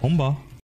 엄바.